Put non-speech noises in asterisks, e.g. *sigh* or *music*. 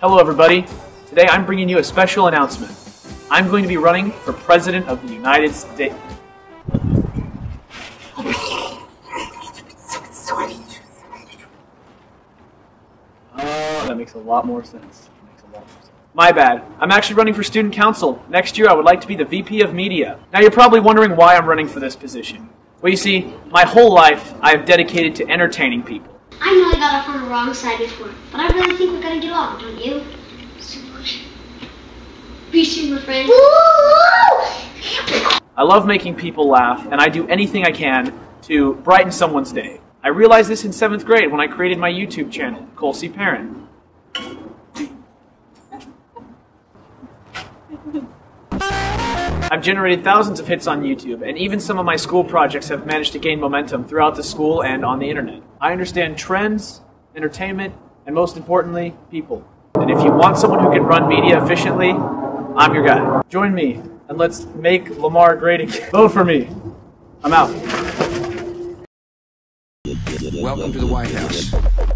Hello, everybody. Today I'm bringing you a special announcement. I'm going to be running for President of the United States. Uh, that makes a lot more sense. That makes a lot more sense. My bad. I'm actually running for student council. Next year, I would like to be the VP of Media. Now, you're probably wondering why I'm running for this position. Well, you see, my whole life I have dedicated to entertaining people. I know I got off on the wrong side before, but I really think we're gonna get along, don't you? Be super friends. I love making people laugh, and I do anything I can to brighten someone's day. I realized this in seventh grade when I created my YouTube channel, Colecperrine. I've generated thousands of hits on YouTube, and even some of my school projects have managed to gain momentum throughout the school and on the internet. I understand trends, entertainment, and most importantly, people. And if you want someone who can run media efficiently, I'm your guy. Join me, and let's make Lamar great again. *laughs* Vote for me. I'm out. Welcome to the White House.